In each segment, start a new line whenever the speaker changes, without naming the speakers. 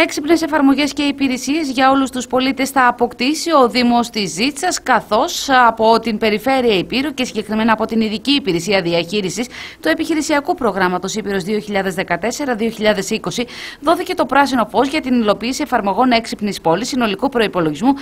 Έξυπνες εφαρμογές και υπηρεσίες για όλους τους πολίτες θα αποκτήσει ο Δήμος της Ζήτσας, καθώς από την Περιφέρεια Υπήρου και συγκεκριμένα από την Ειδική Υπηρεσία Διαχείρισης του Επιχειρησιακού Προγράμματος Ήπειρος 2014-2020 δόθηκε το πράσινο φως για την υλοποίηση εφαρμογών έξυπνης πόλη συνολικού προπολογισμού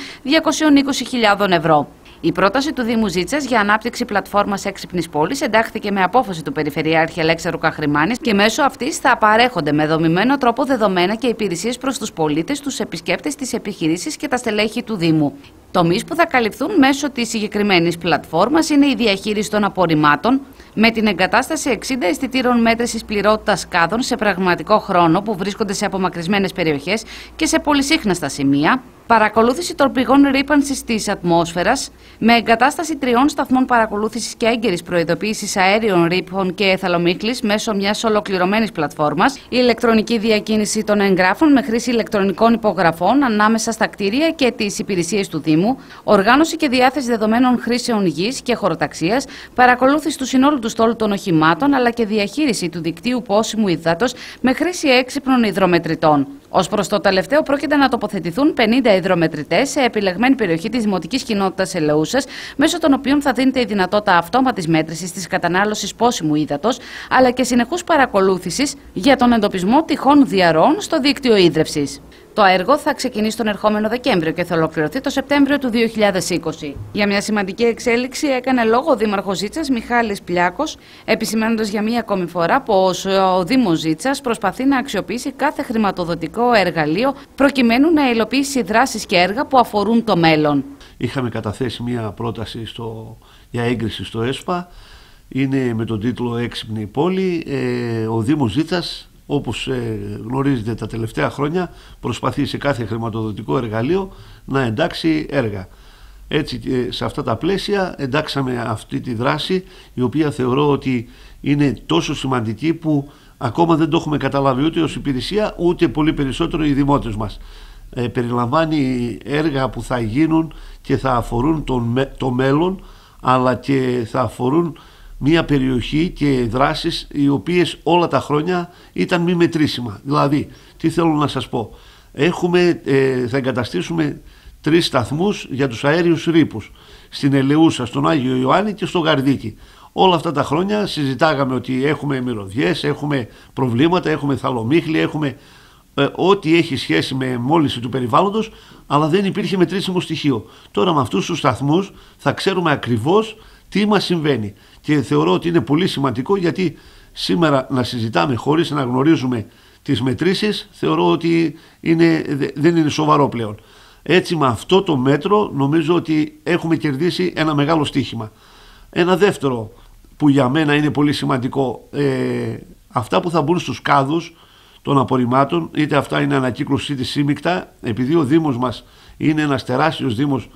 220.000 ευρώ. Η πρόταση του Δήμου Ζήτσας για ανάπτυξη πλατφόρμας έξυπνης πόλης εντάχθηκε με απόφαση του Περιφερειάρχη Αλέξαρου Καχρημάνης και μέσω αυτής θα παρέχονται με δομημένο τρόπο δεδομένα και υπηρεσίες προς τους πολίτες, τους επισκέπτες, τις επιχειρήσεις και τα στελέχη του Δήμου. Τομείς που θα καλυφθούν μέσω της συγκεκριμένης πλατφόρμας είναι η διαχείριση των απορριμμάτων, με την εγκατάσταση 60 αισθητήρων μέτρησης πληρότητας κάδων σε πραγματικό χρόνο που βρίσκονται σε απομακρυσμένες περιοχές και σε πολυσύχναστα σημεία, Παρακολούθηση των πηγών ρήπανσης της ατμόσφαιρας με εγκατάσταση τριών σταθμών παρακολούθησης και έγκαιρης προειδοποίησης αέριων ρήπων και εθαλομίχλης μέσω μιας ολοκληρωμένης πλατφόρμας, η ηλεκτρονική διακίνηση των εγγράφων με χρήση ηλεκτρονικών υπογραφών ανάμεσα στα κτίρια και τις υπηρεσίες του Δήμου, οργάνωση και διάθεση δεδομένων χρήσεων γης και χωροταξίας, παρακολούθηση του συνόλου του στόλου των οχημάτων αλλά και διαχείριση του δικτύου πόσιμου υδάτος με χρήση έξυπνων υδρομετρητών. Ω προς το τελευταίο, πρόκειται να τοποθετηθούν 50 υδρομετρητές σε επιλεγμένη περιοχή της Δημοτικής Κοινότητας Ελεούσα, μέσω των οποίων θα δίνεται η δυνατότητα αυτόματης μέτρησης της κατανάλωσης πόσιμου ύδατος, αλλά και συνεχούς παρακολούθησης για τον εντοπισμό τυχών διαρροών στο δίκτυο ίδρυυση. Το έργο θα ξεκινήσει τον ερχόμενο Δεκέμβριο και θα ολοκληρωθεί το Σεπτέμβριο του 2020. Για μια σημαντική εξέλιξη έκανε λόγο ο Δήμαρχος Ζήτσας Μιχάλης Πλιάκος, επισημένοντα για μία ακόμη φορά πως ο Δήμος Ζήτσας προσπαθεί να αξιοποιήσει κάθε χρηματοδοτικό εργαλείο προκειμένου να υλοποιήσει δράσεις και έργα που αφορούν το μέλλον.
Είχαμε καταθέσει μία πρόταση στο, για έγκριση στο ΕΣΠΑ. Είναι με τον τίτλο Έξυπνη πόλη. Ε, ο Δήμος Ζήτσας όπως ε, γνωρίζετε τα τελευταία χρόνια προσπαθεί σε κάθε χρηματοδοτικό εργαλείο να εντάξει έργα. Έτσι σε αυτά τα πλαίσια εντάξαμε αυτή τη δράση η οποία θεωρώ ότι είναι τόσο σημαντική που ακόμα δεν το έχουμε καταλάβει ούτε ως υπηρεσία ούτε πολύ περισσότερο οι δημότες μας. Ε, περιλαμβάνει έργα που θα γίνουν και θα αφορούν τον, το μέλλον αλλά και θα αφορούν μια περιοχή και δράσεις οι οποίες όλα τα χρόνια ήταν μη μετρήσιμα. Δηλαδή, τι θέλω να σας πω; Έχουμε, ε, θα εγκαταστήσουμε τρεις σταθμούς για τους αέριους ρήπους στην Ελεούσα, στον Άγιο Ιωάννη και στο Γαρδίκι. Όλα αυτά τα χρόνια συζητάγαμε ότι έχουμε μυρωδιές, έχουμε προβλήματα, έχουμε θαλομίχλη, έχουμε ε, ό,τι έχει σχέση με μόλυνση του περιβάλλοντος, αλλά δεν υπήρχε μετρήσιμο στοιχείο. Τώρα με αυτούς τους σταθμούς θα ξέρουμε ακριβώς τι μας συμβαίνει; Και θεωρώ ότι είναι πολύ σημαντικό γιατί σήμερα να συζητάμε χωρίς να γνωρίζουμε τις μετρήσεις θεωρώ ότι είναι, δεν είναι σοβαρό πλέον. Έτσι με αυτό το μέτρο νομίζω ότι έχουμε κερδίσει ένα μεγάλο στίχημα. Ένα δεύτερο που για μένα είναι πολύ σημαντικό, ε, αυτά που θα μπουν στους κάδους των απορριμμάτων, είτε αυτά είναι ανακύκλωση είτε σύμμυκτα, επειδή ο Δήμος μας είναι ένας τεράστιος Δήμος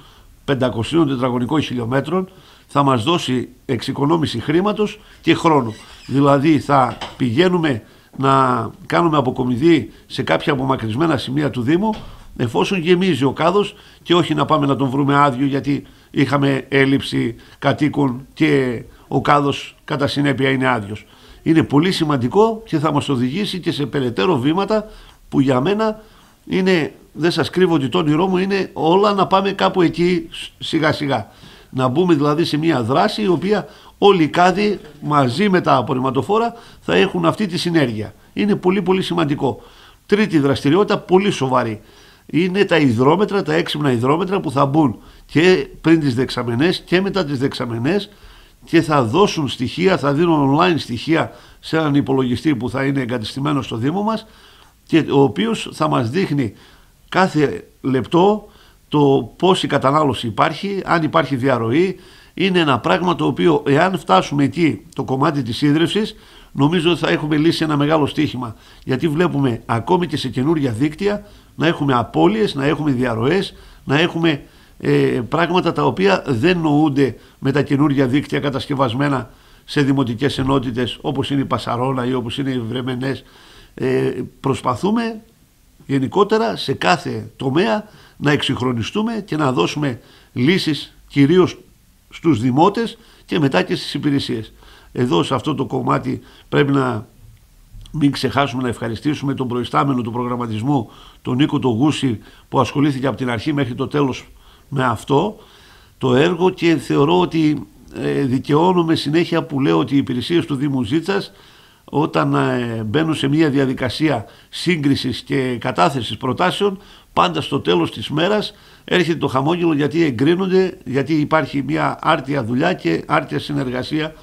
500 τετραγωνικών χιλιόμετρων, θα μας δώσει εξοικονόμηση χρήματος και χρόνου. Δηλαδή θα πηγαίνουμε να κάνουμε αποκομιδή σε κάποια απομακρυσμένα σημεία του Δήμου εφόσον γεμίζει ο κάδος και όχι να πάμε να τον βρούμε άδειο γιατί είχαμε έλλειψη κατοίκων και ο κάδος κατά συνέπεια είναι άδειος. Είναι πολύ σημαντικό και θα μας οδηγήσει και σε περαιτέρω βήματα που για μένα είναι, δεν σας κρύβω ότι το όνειρό μου είναι όλα να πάμε κάπου εκεί σιγά σιγά. Να μπούμε δηλαδή σε μια δράση η οποία όλοι οι κάδοι μαζί με τα απορριμματοφόρα θα έχουν αυτή τη συνέργεια. Είναι πολύ πολύ σημαντικό. Τρίτη δραστηριότητα πολύ σοβαρή. Είναι τα υδρόμετρα, τα έξυπνα υδρόμετρα που θα μπουν και πριν τις δεξαμενές και μετά τις δεξαμενές και θα δώσουν στοιχεία, θα δίνουν online στοιχεία σε έναν υπολογιστή που θα είναι εγκατεστημένος στο Δήμο μας και ο οποίος θα μας δείχνει κάθε λεπτό το πόση κατανάλωση υπάρχει, αν υπάρχει διαρροή, είναι ένα πράγμα το οποίο εάν φτάσουμε εκεί το κομμάτι της ίδρυυσης νομίζω ότι θα έχουμε λύσει ένα μεγάλο στίχημα γιατί βλέπουμε ακόμη και σε καινούργια δίκτυα να έχουμε απώλειες, να έχουμε διαρροές, να έχουμε ε, πράγματα τα οποία δεν νοούνται με τα καινούργια δίκτυα κατασκευασμένα σε δημοτικές ενότητες όπως είναι η Πασαρώνα ή όπως είναι οι Βρεμενές. Ε, προσπαθούμε γενικότερα σε κάθε τομέα να εξυγχρονιστούμε και να δώσουμε λύσεις κυρίως στους δημότες και μετά και στις υπηρεσίες. Εδώ σε αυτό το κομμάτι πρέπει να μην ξεχάσουμε να ευχαριστήσουμε τον προϊστάμενο του προγραμματισμού, τον Νίκο το Γούση, που ασχολήθηκε από την αρχή μέχρι το τέλος με αυτό το έργο και θεωρώ ότι ε, δικαιώνομαι συνέχεια που λέω ότι οι υπηρεσίες του Δήμου Ζήτσας όταν ε, μπαίνουν σε μια διαδικασία σύγκρισης και κατάθεσης προτάσεων πάντα στο τέλος της μέρας έρχεται το χαμόγελο γιατί εγκρίνονται, γιατί υπάρχει μια άρτια δουλειά και άρτια συνεργασία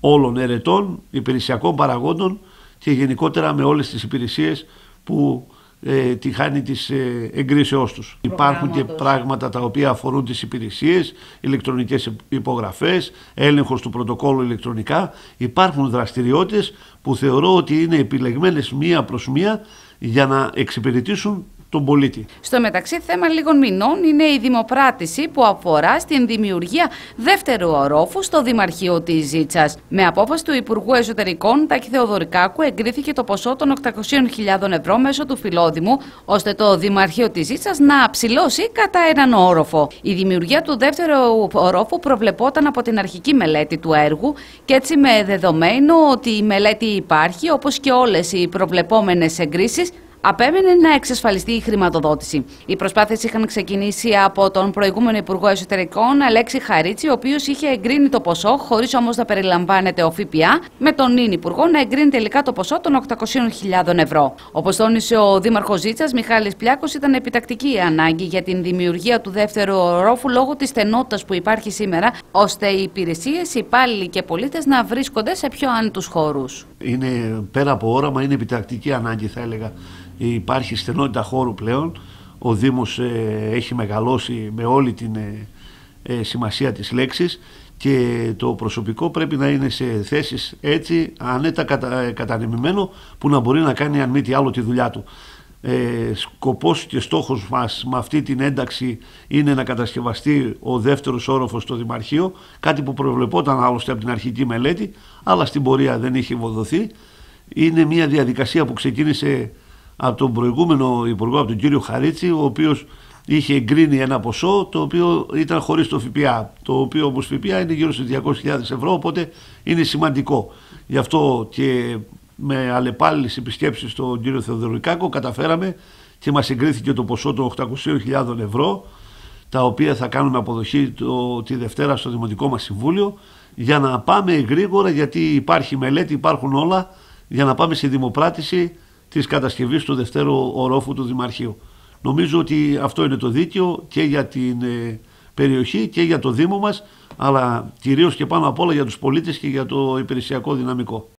όλων ερετών, υπηρεσιακών παραγόντων και γενικότερα με όλες τις υπηρεσίες που ε, τη χάνει της ε, εγκρίσεώς τους. Υπάρχουν και πράγματα τα οποία αφορούν τις υπηρεσίες, ηλεκτρονικές υπογραφές, έλεγχος του πρωτοκόλλου ηλεκτρονικά. Υπάρχουν δραστηριότητες που θεωρώ ότι είναι επιλεγμένες μία προς μία για να εξυπηρετήσουν τον πολίτη.
Στο μεταξύ, θέμα λίγων μηνών είναι η δημοπράτηση που αφορά στην δημιουργία δεύτερου ορόφου στο Δημαρχείο τη Ζήτσα. Με απόφαση του Υπουργού Εσωτερικών Τάκη Θεοδωρικάκου εγκρίθηκε το ποσό των 800.000 ευρώ μέσω του Φιλόδημου, ώστε το Δημαρχείο τη Ζήτσα να ψηλώσει κατά έναν όροφο. Η δημιουργία του δεύτερου ορόφου προβλεπόταν από την αρχική μελέτη του έργου και έτσι με δεδομένο ότι η μελέτη υπάρχει, όπως και όλες οι προβλεπόμενες εγκρίσεις, απέμενε να εξασφαλιστεί η χρηματοδότηση. Οι προσπάθειες είχαν ξεκινήσει από τον προηγούμενο Υπουργό Εσωτερικών, Αλέξη Χαρίτσι, ο οποίος είχε εγκρίνει το ποσό, χωρίς όμως να περιλαμβάνεται ο ΦΠΑ, με τον νυν Υπουργό να εγκρίνει τελικά το ποσό των 800.000 ευρώ. Όπως τόνισε ο Δήμαρχος Ζήτσας, Μιχάλης Πλιάκος, ήταν επιτακτική η ανάγκη για την δημιουργία του δεύτερου ορόφου λόγω της στενότητας που υπάρχει σήμερα, ώστε οι υπηρεσίες, οι υπάλληλοι και πολίτες να βρίσκονται σε πιο άνετους χώρους.
Είναι πέρα από όραμα, είναι επιτακτική ανάγκη, θα έλεγα υπάρχει στενότητα χώρου πλέον. Ο Δήμος ε, έχει μεγαλώσει με όλη την ε, ε, σημασία της λέξης και το προσωπικό πρέπει να είναι σε θέσεις έτσι ανέτα κατα, κατανεμημένο που να μπορεί να κάνει αν μη τι άλλο τη δουλειά του. Ε, σκοπός και στόχος μας με αυτή την ένταξη είναι να κατασκευαστεί ο δεύτερος όροφος στο Δημαρχείο, κάτι που προβλεπόταν άλλωστε από την αρχική μελέτη, αλλά στην πορεία δεν είχε βοδοθεί. Είναι μια διαδικασία που ξεκίνησε από τον προηγούμενο Υπουργό, από τον κύριο Χαρίτσι, ο οποίος είχε εγκρίνει ένα ποσό το οποίο ήταν χωρίς το ΦΠΑ. Το οποίο όμως ΦΠΑ είναι γύρω στους 200.000 ευρώ, οπότε είναι σημαντικό. Γι' αυτό και με αλλεπάλληλες επισκέψεις στον κύριο Θεοδωρικάκο καταφέραμε και μας εγκρίθηκε το ποσό των 800.000 ευρώ τα οποία θα κάνουμε αποδοχή το, τη Δευτέρα στο Δημοτικό μας Συμβούλιο για να πάμε γρήγορα γιατί υπάρχει μελέτη, υπάρχουν όλα για να πάμε σε δημοπράτηση της κατασκευής του δευτέρου ορόφου του Δημαρχείου. Νομίζω ότι αυτό είναι το δίκαιο και για την ε, περιοχή και για το Δήμο μας, αλλά κυρίως και πάνω απ' όλα για τους πολίτες και για το υπηρεσιακό δυναμικό.